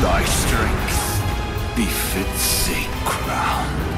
Thy strength befits a crown.